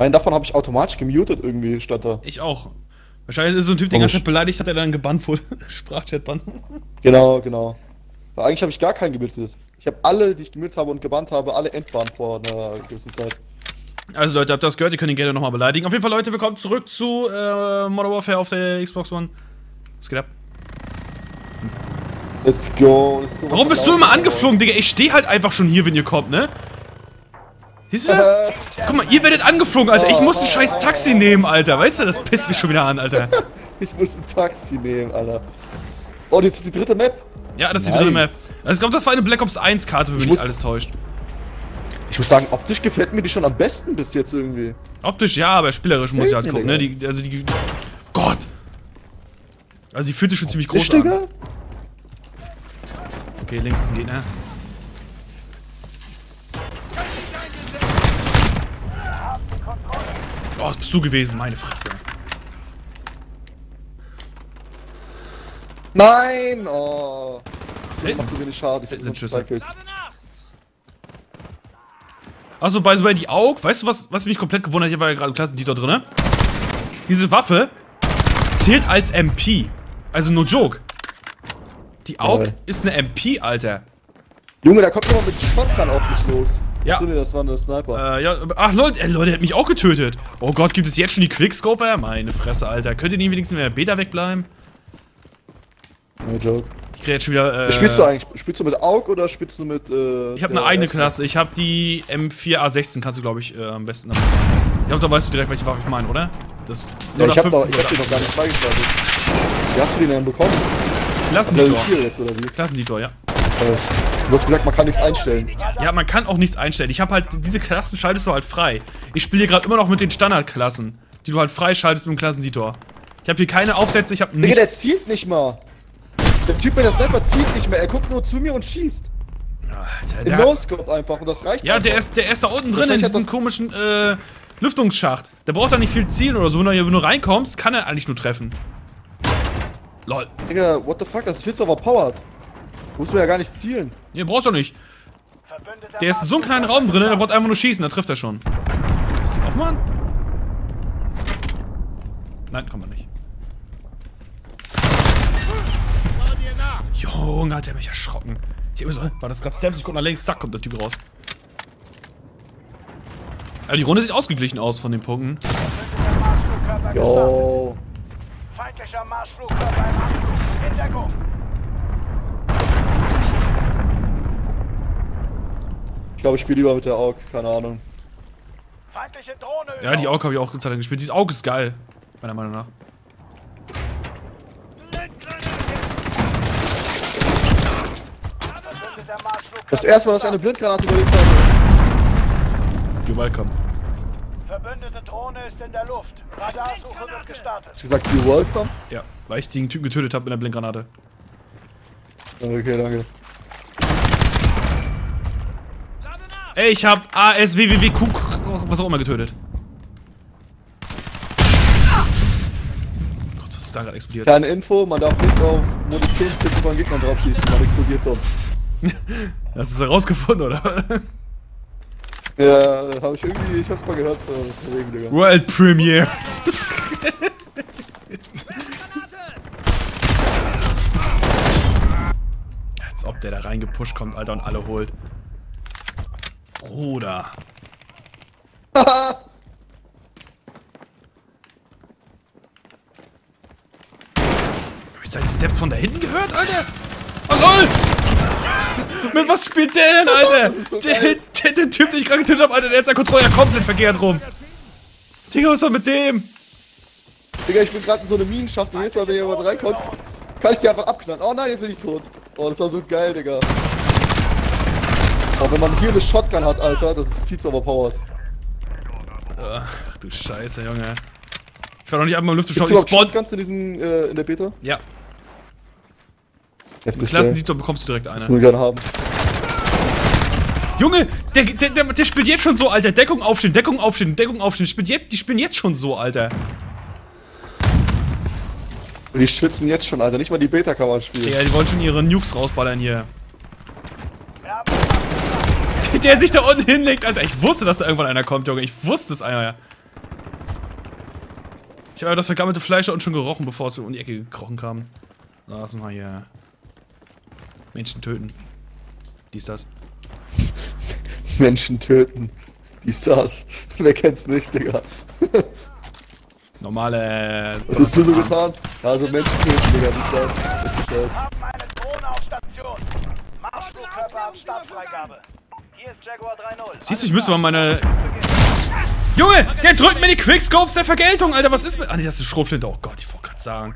Einen davon habe ich automatisch gemutet irgendwie, statt da. Ich auch. Wahrscheinlich ist so ein Typ, den ganze Zeit beleidigt hat, er dann gebannt wurde. Sprachchat-Bann. Genau, genau. Weil eigentlich habe ich gar keinen gemutet. Ich habe alle, die ich gemutet habe und gebannt habe, alle entbannt vor einer gewissen Zeit. Also Leute, habt ihr das gehört? Ihr könnt ihn gerne nochmal beleidigen. Auf jeden Fall, Leute, willkommen zurück zu äh, Modern Warfare auf der Xbox One. Was geht ab? Let's go. So Warum bist du immer angeflogen, Digga? Ich stehe halt einfach schon hier, wenn ihr kommt, ne? Siehst du das? Guck mal, ihr werdet angeflogen, Alter. Ich muss ein scheiß Taxi nehmen, Alter. Weißt du, das pisst mich schon wieder an, Alter. ich muss ein Taxi nehmen, Alter. Oh, jetzt ist die dritte Map. Ja, das ist die dritte Map. Nice. Also ich glaube, das war eine Black Ops 1 Karte, wenn mich Ich nicht muss- alles täuscht. Ich muss sagen, optisch gefällt mir die schon am besten bis jetzt irgendwie. Optisch ja, aber spielerisch muss ich halt gucken, ne? Die, also die. Gott! Also die fühlt sich schon ziemlich groß an. Okay, links ist ein Gegner. Oh, was bist du gewesen, meine Fresse. Nein! Oh. Das macht zu wenig Schaden. Ich hab Schüsse. Achso, by the way, die AUG, weißt du, was, was mich komplett gewundert hat? Hier war ja gerade Klassendieter drin, ne? Diese Waffe zählt als MP. Also no joke. Die AUG Jawohl. ist eine MP, Alter. Junge, da kommt jemand mit Shotgun auf mich los. Ja. Achso, nee, das war eine Sniper. Äh, ja, ach Leute, äh, Leute, der hat mich auch getötet. Oh Gott, gibt es jetzt schon die Quickscoper? Meine Fresse, Alter. Könnt ihr nicht wenigstens in der Beta wegbleiben? No joke. Ich krieg jetzt schon wieder, äh... Spielst du eigentlich? Spielst du mit AUG oder spielst du mit, äh. Ich habe eine eigene ersten? Klasse. Ich habe die M4A16, kannst du, glaube ich, äh, am besten damit sagen. Ich glaube, da weißt du direkt, welche Waffe ich meine, oder? Das Ja, ich hab, doch, 0815 ich hab den noch gar nicht freigeschaltet. Wie hast du den denn bekommen? Klassenditor. 4 jetzt oder wie? Klassenditor, ja. Äh, du hast gesagt, man kann nichts einstellen. Ja, man kann auch nichts einstellen. Ich habe halt, diese Klassen schaltest du halt frei. Ich spiele hier gerade immer noch mit den Standardklassen, die du halt freischaltest mit dem Klassenditor. Ich habe hier keine Aufsätze, ich habe Digga, der nichts. zielt nicht mal. Der Typ mit der Sniper zielt nicht mehr. Er guckt nur zu mir und schießt. Alter, der, No-Scope einfach und das reicht ja, der ist, der ist da unten drin in diesem komischen äh, Lüftungsschacht. Der braucht da nicht viel zielen oder so. Wenn du hier nur reinkommst, kann er eigentlich nur treffen. Lol. Digga, what the fuck, das ist viel zu overpowered. Musst du ja gar nicht zielen. Hier brauchst du nicht. Der ist in so einem kleinen Raum drin, der braucht einfach nur schießen, da trifft er schon. Ist die aufmachen? Nein, kann man nicht. Junge, hat der mich erschrocken. Ich hab so, war das gerade Stamps? Ich guck nach links, zack, kommt der Typ raus. Aber die Runde sieht ausgeglichen aus von den Punkten. Yo. Feindlicher Marschflugkörper im. Hintergrund. Ich glaube, ich spiele lieber mit der AUG, keine Ahnung. Feindliche Drohne Ja, die AUG habe ich auch lang gespielt. Dieses AUG ist geil, meiner Meinung nach. Das erste Mal, dass ich eine Blindgranate überlebt habe. You're welcome. Verbündete Drohne ist in der Luft. Radarsuche wird gestartet. Hast du gesagt, you're welcome? Ja, weil ich den Typen getötet habe mit der Blindgranate. Okay, danke. Ich hab ASWWWQ, was auch immer getötet. Gott, was ist da gerade explodiert? Kleine Info, man darf nicht auf Munitionskisten von Gegnern drauf schießen, dann explodiert sonst. Hast du es herausgefunden, oder? Ja, habe ich irgendwie, ich hab's mal gehört von Kollegen, Digga. World Premiere. Als ob der da reingepusht kommt, Alter, und alle holt. Bruder. Hab ich seine Steps von da hinten gehört, Alter? Oh lol! Mit was spielt der denn, Alter? So der, der, der Typ, den ich gerade getötet hab, Alter, der hat sein Controller komplett verkehrt rum. Digga, was ist denn mit dem? Digga, ich bin gerade in so einem Minenschacht und jedes Mal, wenn jemand reinkommt, kann ich die einfach abknallen. Oh nein, jetzt bin ich tot. Oh, das war so geil, Digga. Oh, wenn man hier eine Shotgun hat, Alter, das ist viel zu overpowered. Ach du Scheiße, Junge. Ich war noch nicht einmal im Lüfte Gibt's schauen. Ich spawn. Shotguns in diesem, äh, in der Beta? Ja, Heftig, Klassensitor bekommst du direkt Ich eine. will gerne haben. Junge, der, der, der, der spielt jetzt schon so, Alter. Deckung aufstehen, Deckung aufstehen, Deckung aufstehen. Spielt jetzt, die spielen jetzt schon so, Alter. Und die schwitzen jetzt schon, Alter. Nicht mal die Beta kann man spielen. Ja, die wollen schon ihre Nukes rausballern hier. Der sich da unten hinlegt, Alter. Ich wusste, dass da irgendwann einer kommt, Junge. Ich wusste es, Alter. Ich habe das vergammelte Fleisch da unten schon gerochen, bevor es um die Ecke gekrochen kam. Lass mal hier. Menschen töten. Dies, das. Menschen töten. Die Stars. Wer kennt's nicht, Digga? Normale. Was hast du so getan? Ja, also Menschen töten, Digga, die Stars. Ist gestellt. Haben eine Drohne auf Station. Marschflugkörper haben Startfreigabe. Siehst du, ich müsste mal meine. Junge, der drückt mir die Quickscopes der Vergeltung, Alter. Was ist mit. Ah, nee, das ist eine Schrotflinte. Oh Gott, ich wollte gerade sagen.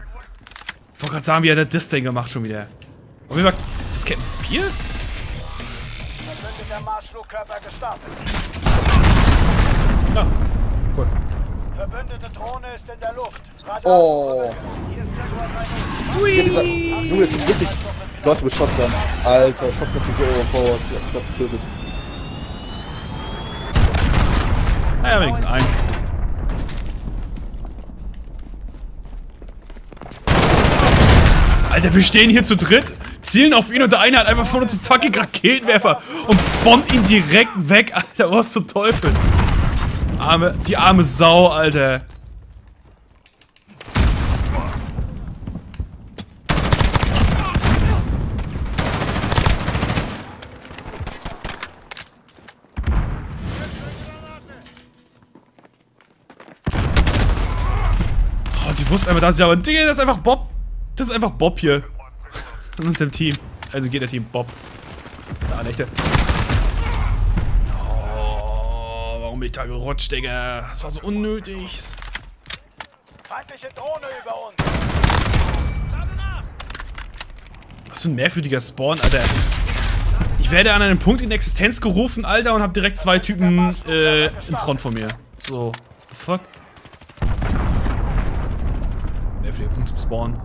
Ich wollte gerade sagen, wie hat er das denn gemacht schon wieder? Auf jeden Fall. Ist das Captain Pierce? Verbündeter Marschflugkörper gestartet. Ja. Cool. Verbündete Drohne ist in der Luft. Radar Oh. Hier ist Jaguar 3-0. Ja, dieser, du, es gibt wirklich Leute mit Shotguns. Alter, Shotguns sind so overpowered. Hat mich getötet. Naja, wenigstens ein. Alter, wir stehen hier zu dritt, zielen auf ihn und der eine hat einfach von uns einen fucking Raketenwerfer und bombt ihn direkt weg, Alter. Was zum Teufel? Arme, die arme Sau, Alter. Wusste einfach, das ist ja aber. Digga, das ist einfach Bob. Das ist einfach Bob hier. In unserem Team. Also geht der Team Bob. Da, Nächte. Oh, warum bin ich da gerutscht, Digga? Das war so unnötig. Feindliche Drohne über uns. Was für ein merkwürdiger Spawn, Alter. Ich werde an einen Punkt in Existenz gerufen, Alter, und hab direkt zwei Typen äh, in Front von mir. So. The fuck? Merkwürdiger Punkt zum Spawn.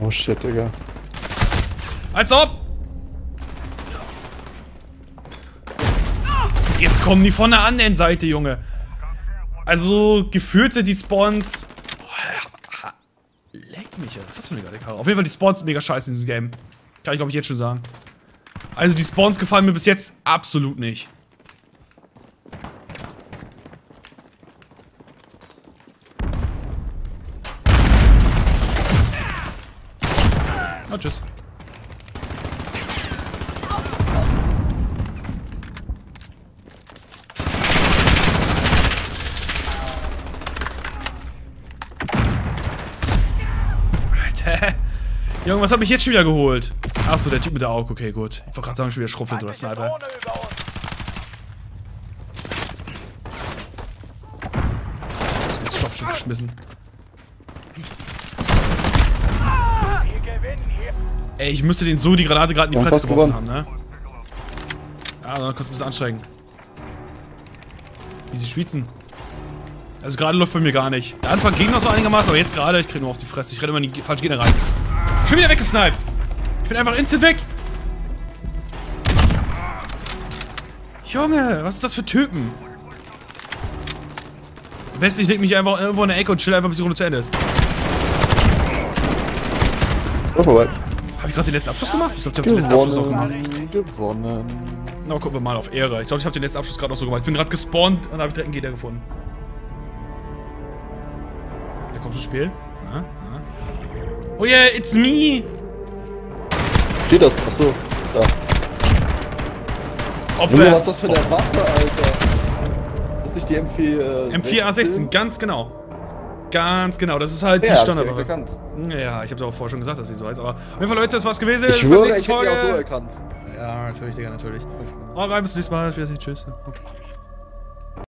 Oh shit, Digga. Als ob! Jetzt kommen die von der anderen Seite, Junge. Also, gefühlt sind die Spawns... Ha- leck mich, was ist das für eine geile Karre? Auf jeden Fall, die Spawns sind mega scheiße in diesem Game. Kann ich, glaube ich, jetzt schon sagen. Also, die Spawns gefallen mir bis jetzt absolut nicht. Na, tschüss. Alter. Junge, was hab ich jetzt schon wieder geholt? Achso, der Typ mit der Auge. Okay, gut. Ich wollte gerade sagen, schon wieder Schrumpfelt oder Sniper. Jetzt Stopp schon geschmissen. Wir gewinnen hier. Ey, ich müsste den so die Granate gerade in die Fresse geworfen haben, ne? Ja, dann kurz ein bisschen ansteigen. Wie sie schwiezen. Also gerade läuft bei mir gar nicht. Der Anfang ging noch so einigermaßen, aber jetzt gerade, ich krieg nur auf die Fresse. Ich renne immer in die falsche Gegner rein. Schon wieder weggesniped. Ich bin einfach instant weg. Junge, was ist das für Typen? Am besten, ich leg mich einfach irgendwo in der Ecke und chill einfach, bis die Runde zu Ende ist. Oh, vorbei. Hab ich gerade den letzten Abschluss gemacht? Ich glaube, ich habe den letzten Abschluss auch gemacht. Gewonnen. Na, gucken wir mal auf Ehre. Ich glaube, ich habe den letzten Abschluss gerade noch so gemacht. Ich bin gerade gespawnt und habe direkt einen Gegner gefunden. Ja, kommst du spielen? Ja, ja. Oh yeah, it's me! Steht das? Achso, da. Junge, Opfer! was ist das für eine Waffe, Alter? Ist das nicht die MP, äh, M4A16, ganz genau. Ganz genau, das ist halt die Ja, ich Standardwaffe. erkannt. Ja, ich habe auch vorher schon gesagt, dass sie so heißt. Aber auf jeden Fall, Leute, das war's gewesen. Ich schwöre, ich hätte die auch so Folge. erkannt. Ja, natürlich, Digga, natürlich. Oh, rein, bis zum nächsten Mal. Tschüss. Tschüss.